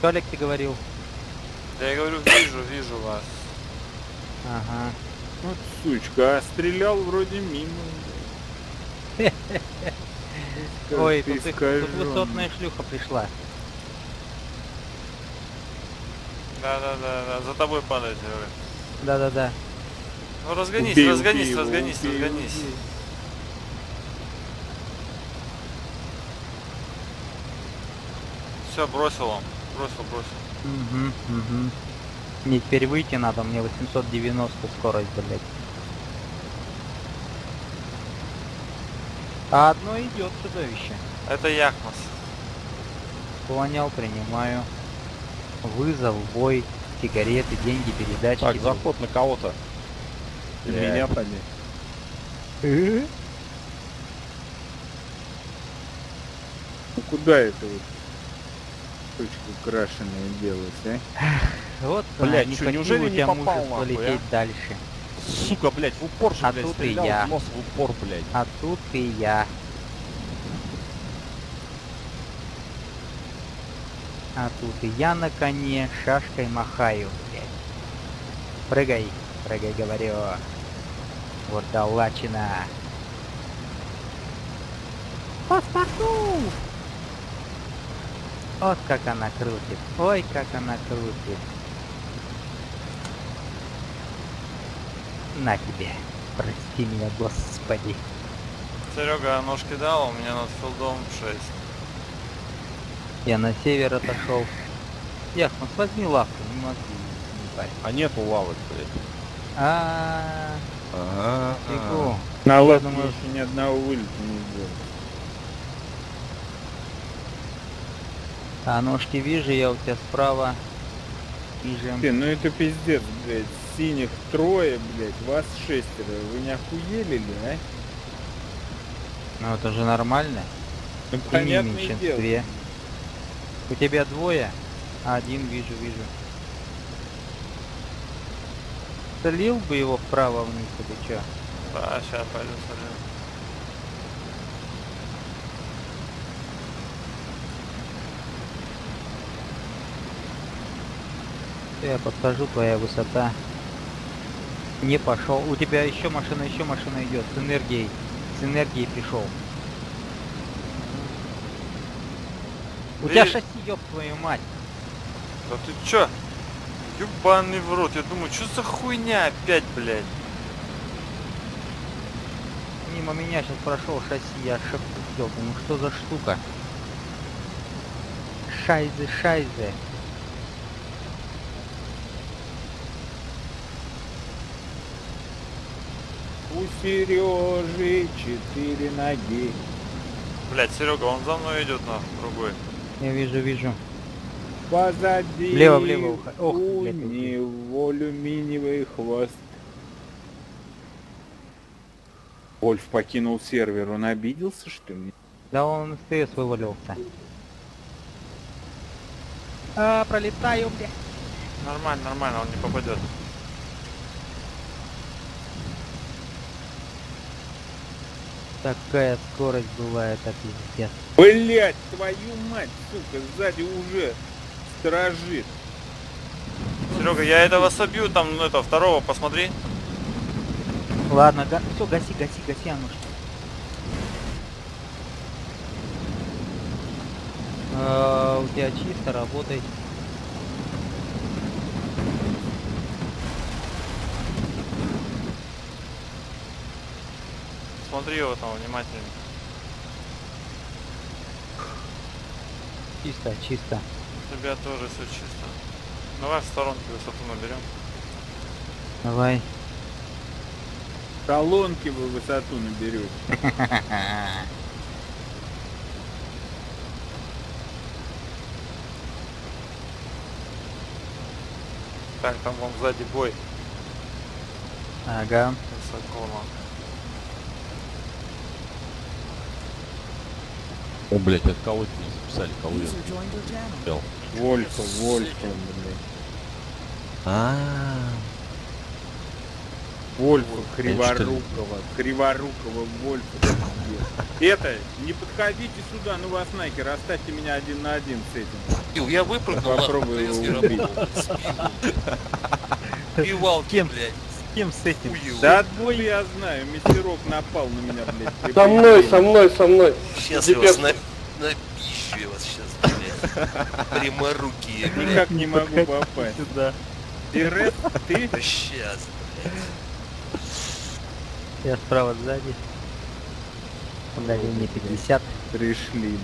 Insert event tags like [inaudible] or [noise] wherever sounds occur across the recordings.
Толик, ты говорил? Я говорю, вижу, вижу вас. Ага. Вот сучка, а стрелял вроде мимо. [laughs] Ой, тут, их, тут высотная шлюха пришла. Да, да, да, да, за тобой падает, говорю. Да-да-да. Ну разгонись, Убей, разгонись, убей разгонись, убей, разгонись. убей. Все, бросил он. Бросил, бросил. Угу, угу. Мне теперь выйти надо, мне 890 скорость, блядь. А одно идет чудовище. Это Яхмас. Понял, принимаю. Вызов, бой, сигареты, деньги, передачи. Так, заход на кого-то. Меня поднять. Э? Ну куда это вот сучка крашеная делать, а? [laughs] Вот, Блядь, а, не хочу неужели у не тебя попал мужество нахуй, лететь а? дальше. Сука, блядь, в упор же, А блядь, тут и стрелял, я. в нос в упор, блядь. А тут и я. А тут и я на коне шашкой махаю, блядь. Прыгай, прыгай, говорю. Вурдалачина. Паспорту! Вот как она крутит. Ой, как она крутит. На тебе. Прости меня, господи. Серега ножки дал, у меня над филдом 6. Я на север отошел. Яхмас, возьми лавку, не мозги, не парь. А нету лавок, блядь. А, Ага. фигу. На думаю- еще ни одного вылета не сделал. А ножки вижу, я у тебя справа. Вижу. Ты, ну это пиздец, блядь. Синих трое, блядь, вас шестеро. Вы не охуели ли, а? Ну это же нормально. Ну, Ты понятное дело. У тебя двое, а один вижу, вижу. Слил бы его вправо вниз или чё? Да, сейчас пойду Я подхожу, твоя высота. Не пошел. У тебя еще машина, еще машина идет. С энергией. С энергией пришел. У тебя Ты- шасси, ёб твою мать. Да ты чё? Ёбаный в рот, я думаю, что за хуйня опять, блядь? Мимо меня сейчас прошел шасси, я сделал. Ну что за штука? Шайзы, шайзы. У Сережи четыре ноги. Блядь, Серега, он за мной идет на другой. Я вижу, вижу. Позади Влево, влево ухо- ох, у блядь, него алюминиевый хвост. Вольф покинул сервер, он обиделся, что ли? Да он СТС вывалился. А, пролетаю, бля. Нормально, нормально, он не попадет. Такая скорость бывает, так пиздец. Блять, твою мать, сука, сзади уже сторожит. Серега, я этого собью, там, ну, это, второго, посмотри. Ладно, га... все, гаси, гаси, гаси, Ануш. А, у тебя чисто, работай. Смотри его там внимательно. Чисто, чисто. У тебя тоже все чисто. Давай в сторонке высоту наберем. Давай. Колонки вы высоту наберете. Так, там вон сзади бой. Ага. Высокого. О, блядь, от кого это не записали, кого я. Вольфа, Вольфа, блядь. А. Вольфа Криворукова, Криворукова Вольфа. Это, не подходите сюда, ну вас нахер, оставьте меня один на один с этим. Я выпрыгнул, Попробую его убить. Пивалки, блядь. С кем с этим? Да откуда я знаю, мастерок напал на меня, блядь. Со мной, со мной, со мной. Сейчас я вас на, на пищу я вас сейчас, блядь. Пряморукие, [laughs] блядь. Никак не могу попасть. Сюда. Ты Ред, ты? Сейчас. Я справа сзади. Удаление 50. Пришли, блядь.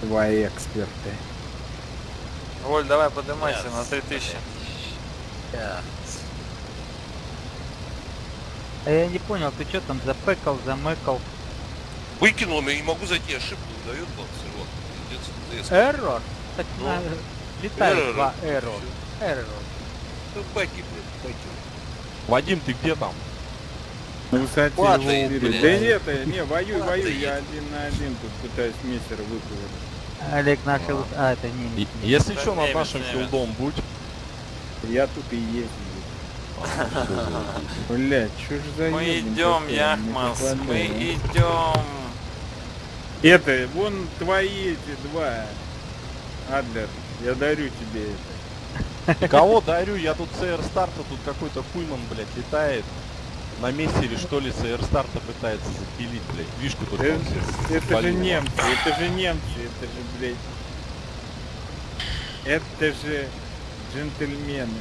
Твои эксперты. Воль, давай поднимайся Yes. на 3000. Сейчас. А я не понял, ты что там запекал, замекал? Выкинул, я не могу зайти, ошибку дает ДС. Error? Так Ну, на... Летает error. два error. Error. Ну, баки, блядь, баки. Вадим, ты где там? На высоте Падает, его убили. блядь. Да нет, э, не, воюй, воюй, я один на один тут пытаюсь мессер выковырять. Олег нашел... А, это не... И- Если что, над нашим филдом будь. Я тут и есть. Блять, что ж за Мы идем, Не мы идем. Это, вон твои эти два. Адлер, я дарю тебе это. Кого дарю? Я тут с Аэрстарта, тут какой-то хуйман, блядь, летает. На мессере, что ли, с Аэрстарта пытается запилить, блядь. Вишку тут Это, это же немцы, это же немцы, это же, блядь. Это же джентльмены.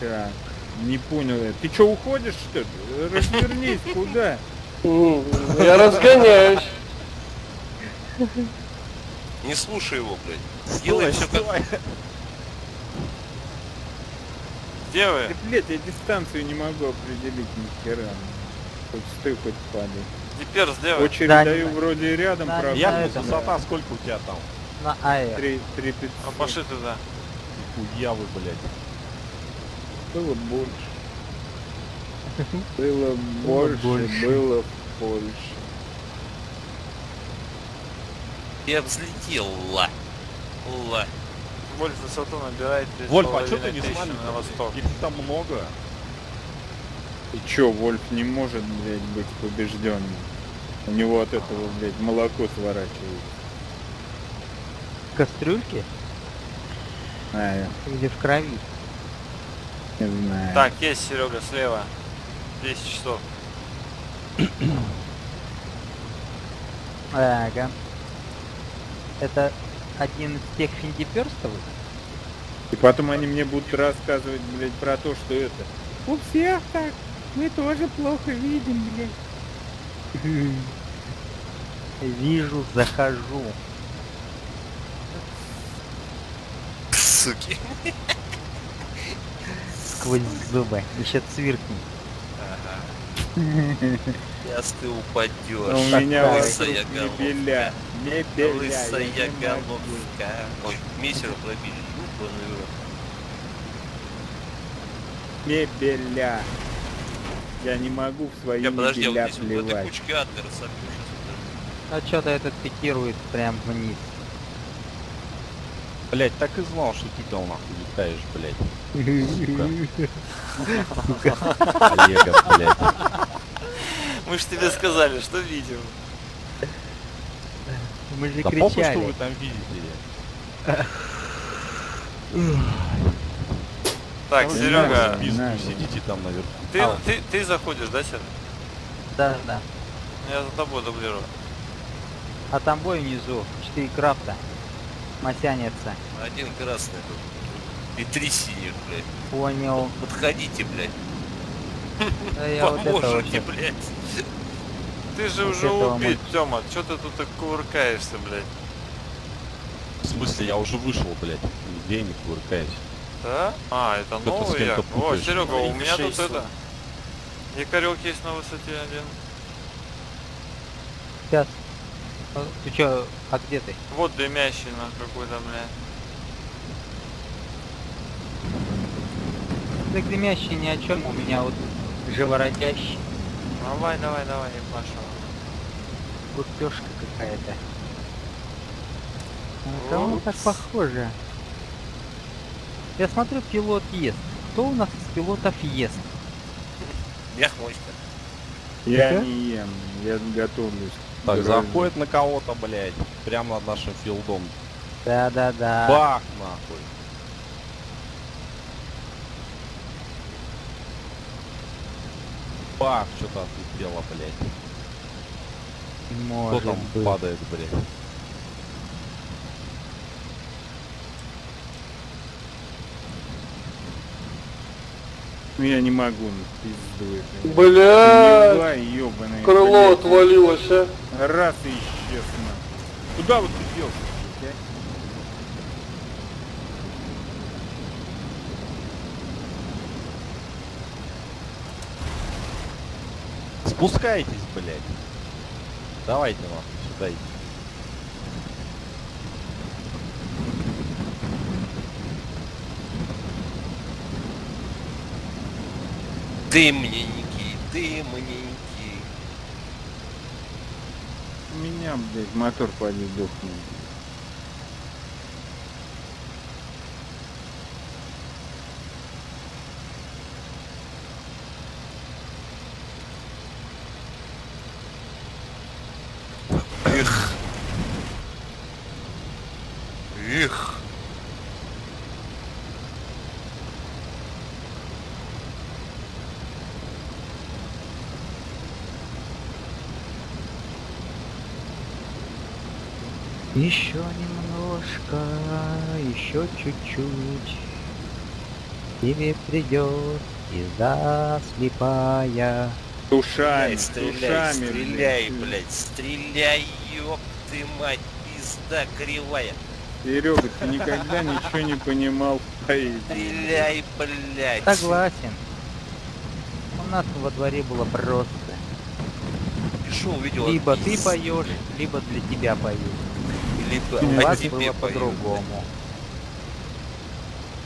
Так, не понял я. Ты что, уходишь, что ли? Развернись, [laughs] куда? Я разгоняюсь. Не слушай его, блядь. Делай все как... Где вы? Да, блядь, я дистанцию не могу определить ни хера. Хоть стой, хоть падай. Где вы? Очередь Да, даю не- вроде рядом, Да, правда. Я на этом. высота сколько у тебя там? На аэр. Три, три Ну, пятьсот. пошли туда. Хуя вы, блядь. Было больше. [laughs] Было больше, больше. было больше. Я взлетел, ла. Ла. Вольф высоту набирает. Вольф, а что ты не 3,5 с нами? на восток? Их там много. И чё, Вольф не может, блядь, быть побежденным? У него от этого, блядь, молоко сворачивается. Кастрюльки? А, я Или в крови? не знаю. Так, есть Серега слева. 10 часов. Ага. Это один из тех финдиперстовых? И потом они мне будут рассказывать, блядь, про то, что это. У всех так. Мы тоже плохо видим, блядь. Вижу, захожу. Суки. Сквозь зубы. Еще цвиркнет. Сейчас ты А у упадешь. меня Лысая мебеля. Мебеля. Лысая головка. Ой, мессер пробили. Рот. Мебеля. Я не могу в свои Я подожди, а мебеля вот здесь вот в этой плевать. кучке Адлера собью сейчас. А что-то этот пикирует прям вниз. Блядь, так и знал, что ты там нахуй летаешь, блядь. Олега, блядь. Мы ж тебе сказали, что видим. Мы же Да похуй, что кричали. вы там видите. Так, Серега, сидите там наверху. ты, А. ты, ты заходишь, да, Серега? Да, да. Я за тобой дублирую. А там бой внизу. Четыре крафта. Масянятся. Один красный тут. И три синих, блядь. Понял. Подходите, блядь. Да я вот вот Поможете, блядь. Ты же Вот уже убит, Тёма. Чё ты тут так кувыркаешься, блядь? В смысле, я уже вышел, блядь. Нигде не кувыркаюсь. Да? А, это новый як. О. Серега, у меня тут это. Якорек есть на высоте один. Сейчас. А, Ты чё, а где ты? Вот дымящий на какой-то, блядь. Так дымящий ни о чем, у меня вот живородящий. Давай, давай, давай, Паша. Купешка какая-то. На кого так похоже? Я смотрю, пилот ест. Кто у нас из пилотов ест? Мягмочка. Я Да? не ем, я готовлюсь. Так, дороге. заходит на кого-то, блядь, прямо над нашим филдом. Да-да-да. Бах, нахуй. Бах, что-то отлетело, блядь. Кто Может там быть. падает, блядь? Я не могу, ну, пизду это. Бля, ебаный. крыло отвалилось, а. Раз и исчез, на. Куда вот ты делся, блядь, а? Спускайтесь, блядь. Давайте нахуй сюда Дымненький, дымненький. У меня, блядь, мотор поди дохнет. Их. Их. Еще немножко, еще чуть-чуть. Тебе придет пизда слепая. Ушами, Стреляй, ушами, стреляй, блядь. блядь, стреляй, ёб ты мать, пизда кривая. Серега, ты никогда ничего не понимал в поэзии. Стреляй, блядь. Согласен. У нас во дворе было просто. Пришел, увидел. Либо ты поешь, либо для тебя поют. Либо У о вас тебе было по-другому.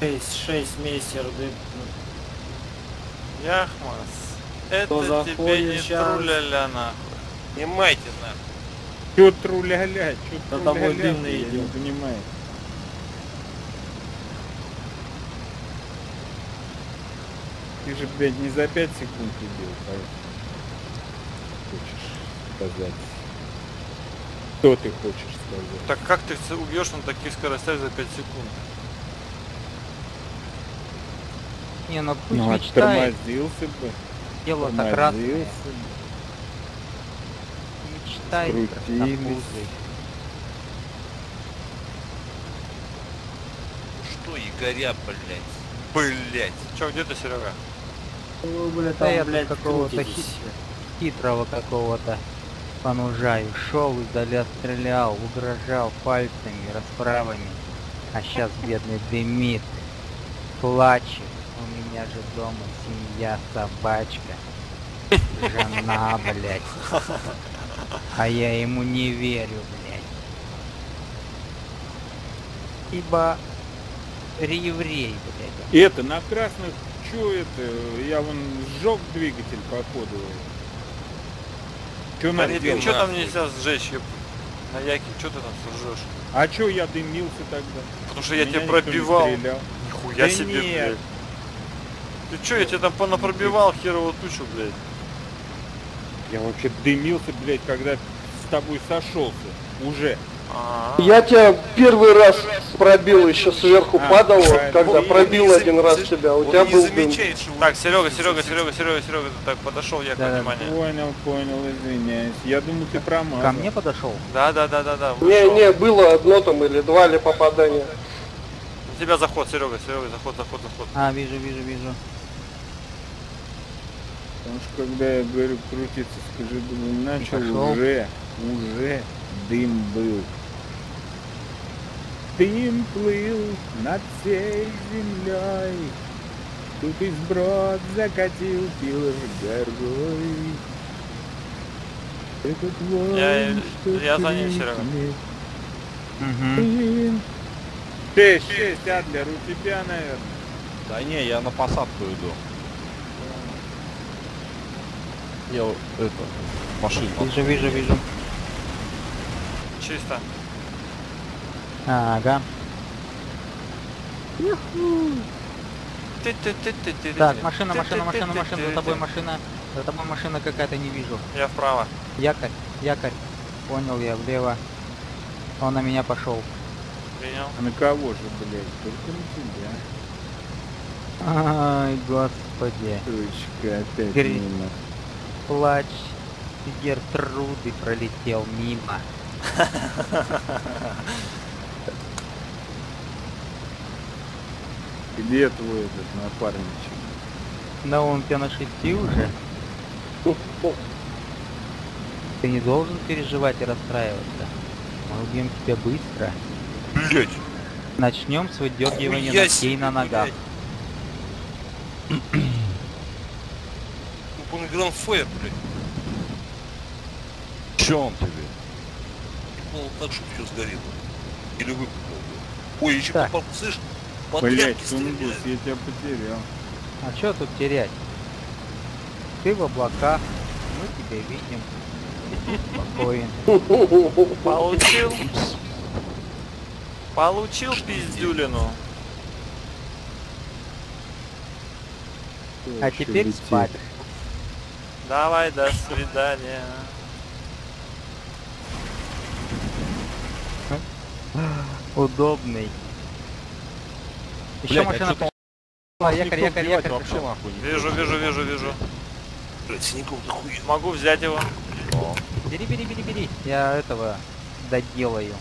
6, 6 мессер, да, Яхмас. Это тебе не труля-ля нахуй. Понимаете, нахуй. Чё тру-ля-ля, чё тру-ля-ля, дымный я не идёт. понимаю. Ты же, блядь, не за 5 секунд идел, хочешь сказать. Что ты хочешь сказать? Так как ты убьешь на таких скоростях за 5 секунд? Не, ну пусть Ну, мечтает. оттормозился бы. Красное. Тормозился бы. Мечтай, Скрутились. красотузы. Ну что, Игоря, блядь. Блядь. Че, где ты, Серега? Вы, блядь, Да там, тут блядь, какого-то хитрого какого-то понужаю. Шел издаля стрелял, угрожал пальцами, расправами. А сейчас бедный дымит, плачет. У меня же дома семья, собачка, жена, блядь. А я ему не верю, блядь. Ибо еврей, блядь. Это, на красных, чё это? Я вон сжег двигатель, походу. Парень, делать? Что там нельзя сжечь, еб- На яке, что ты там сожжешь? А чё я дымился тогда? Потому что я тебя пробивал. Нихуя Да себе, нет. блядь. Ты чё, я тебя там понапробивал херову тучу, блядь. Я вообще дымился, блядь, когда с тобой сошелся. Уже. А, Я тебя первый раз пробил, еще сверху А, падал, когда Он пробил не один раз тебя, у тебя был дым. Так, Серега, Серега, Серега, Серега, Серега, так подошел я, Да-да. внимание. Понял, понял, извиняюсь. Я думал, ты промазал. Ко мне подошел? Да, да, да, да, да. Не, не, было одно там или два ли попадания. У тебя заход, Серега, Серега, заход, заход, заход. А, вижу, вижу, вижу. Потому что когда я говорю крутиться, скажи, думаю, начал уже, уже дым был. Дым плыл над всей землей, Тут и сброд закатил пил горой. Этот Я- воин, что я за ним, крикнет, Угу. «Блин». Шесть, Адлер, у тебя, наверное. Да не, я на посадку иду. Я вот это, машину. Вижу, вижу, вижу. Чисто. Ага. Так, машина, машина, машина, машина, за тобой машина. За тобой машина какая-то не вижу. Я вправо. Якорь, якорь. Понял я, влево. Он на меня пошел. Принял. А на кого же, блядь? Только на тебя. Ай, господи. Точка, опять Гри- мимо. Плач. Гертруды пролетел мимо. [laughs] Где твой этот напарничек? Но он тебя на шести уже. Ты не должен переживать и расстраиваться. Мы убьем тебя быстро. Блять. Начнем с выдергивания ногтей на ногах. Он гранфейр, блядь. Чё он тебе? Ну, так, чтобы все сгорело. Или выпукло. Ой, еще попал, слышь? Блять, Тунгус, я тебя потерял. А что тут терять? Ты в облаках, мы тебя видим. Спокоен. [laughs] Получил. Получил пиздюлину. А теперь летит? спать. Давай, до свидания. Удобный. Еще Блядь, а машина пошла. Никто Якорь, якорь, якорь. вообще нахуй Вижу, вижу, вижу, вижу. Блядь, Синяков дохуя. Могу взять его. Бери, бери, бери, бери. Я этого доделаю.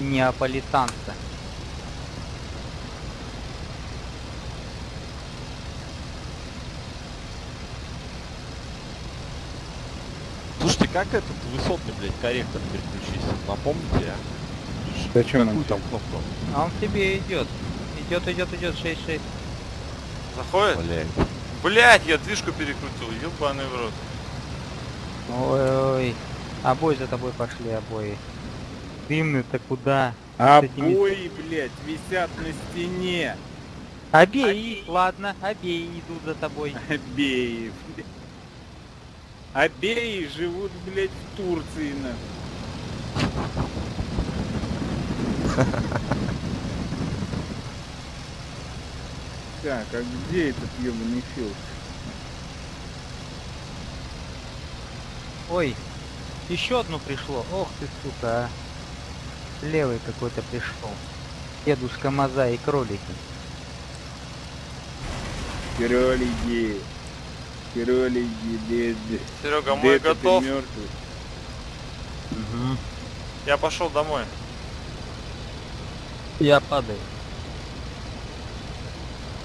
Неаполитанца. Слушайте, как этот высотный, блядь, корректор переключить? Напомните, а? Зачем он там кнопку? А он к тебе идет. Идет, идет, идет, 6-6. Заходит? Блядь. Блять, я движку перекрутил. Ебаный в рот. Ой-ой. Обои за тобой пошли, обои. Дымный-то куда? Обои, блядь, висят на стене. Обеи, ладно, обеи идут за тобой. Обеи, блядь. Обеи живут, блядь, в Турции, на. Так, а где этот ебаный филд? Ой, еще одно пришло. Ох ты, сука, а. Левый какой-то пришел. Дедушка Маза и кролики. Кролики. Кролики, дед. Серега, мой готов. мертвый. Я пошел домой. Я падаю.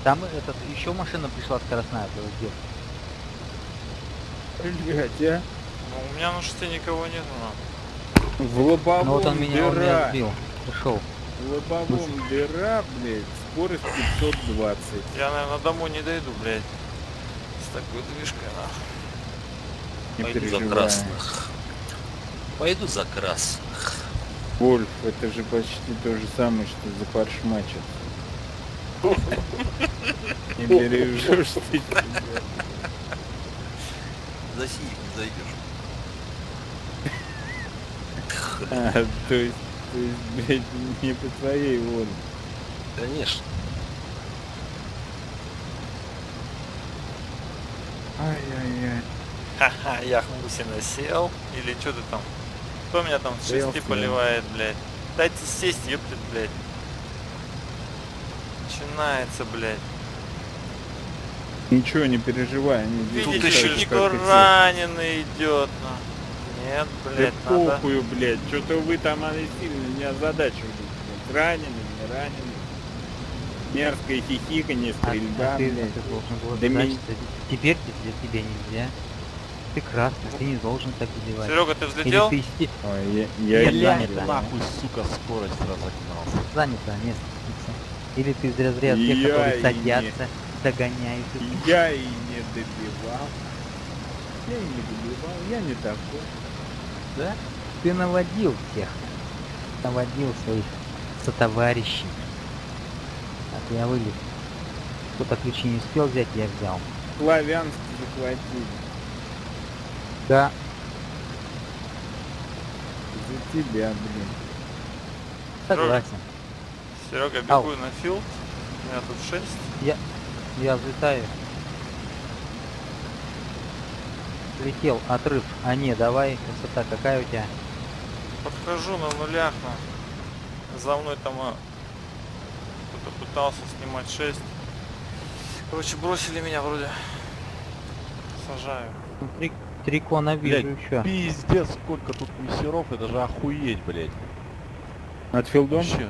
Там этот, еще машина пришла скоростная, то где? Блядь, а? Ну, у меня на шесте никого нет. Ну. В лобовом Ну вот он меня, он меня дыра. сбил. Пришел. В лобовом дыра, блядь, скорость 520. Я, наверное, домой не дойду, блядь. С такой движкой, нахуй. Не Пойду за красных. Пойду за красных. Вольф, это же почти то же самое, что за паршмачет. [laughs] Не бережешь ты себя. За синих не зайдешь. А, то есть, то есть, блядь, не по твоей воле. Конечно. Ай-яй-яй. Ха-ха, Яхмусина сел. Или что ты там? Кто меня там с шести поливает, блядь? Дайте сесть, ептать, блядь. Начинается, блядь. Ничего, не переживай. Они Видите, делают еще все. раненый идет. ну. Нет, Да блядь, надо. похую, блядь. Что-то вы там они сильно не озадачивались. блядь. Раненый, не раненый. Мерзкое хихиканье, А, стрельба, а ты, блядь. ты должен был Да что теперь для тебя нельзя. Ты красный, ты не должен так убивать. Серега, ты Или взлетел? ты сти- Ой, я, я, я занято. не Нахуй, сука, скорость разогнался. занято место. Или ты из разряда тех, Я которые садятся, догоняют. и- Я и не добивал. Я и не добивал, я не такой. Да? Ты наводил всех. Наводил своих сотоварищей. А я вылез. Кто-то ключи не успел взять, я взял. Славянск захватили. Да, За тебя, блин. согласен. Серега, Ау. бегу на филд. У меня тут 6. Я взлетаю. Летел, отрыв. А не, давай, высота какая у тебя? Подхожу на нулях. На. За мной там а, кто-то пытался снимать 6. Короче, бросили меня вроде. Сажаю. Ну, Три, кона вижу Блядь, еще. Пиздец, сколько тут мессеров, это же охуеть, блядь. Над филдом? Вообще.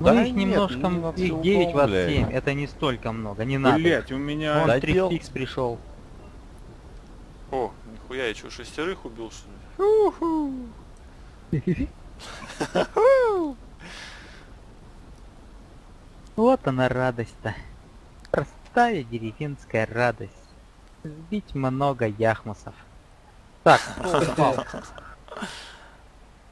Ну Да их нет, немножко, не их филдом, 9 в блядь. 7, это не столько много, не надо. Блять, у меня... Вон Да 3 дел- фикс пришел. О, нихуя, я что, шестерых убил, что ли? [laughs] Вот она радость-то. Простая деревенская радость. Сбить много яхмусов. Так, кто упал?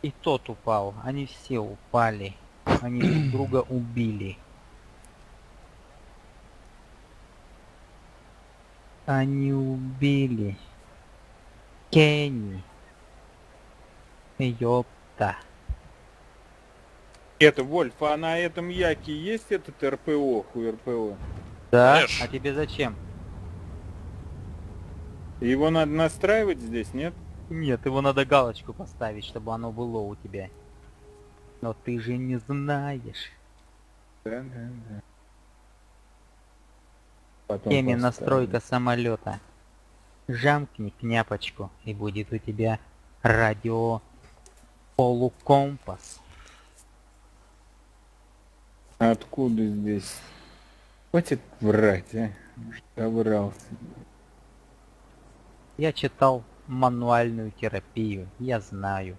И тот упал. Они все упали. Они друг друга убили. Они убили. Кенни. Ёпта. Это, Вольф, а на этом яке есть этот РПО, хуй РПО? Да? Знаешь- А тебе зачем? Его надо настраивать здесь, нет? Нет, его надо галочку поставить, чтобы оно было у тебя. Но ты же не знаешь. Да, да, да. Потом Теме настройка самолета. Жамкни княпочку, и будет у тебя радио полукомпас. Откуда здесь? Хватит врать, а? Добрался. Я читал мануальную терапию, я знаю.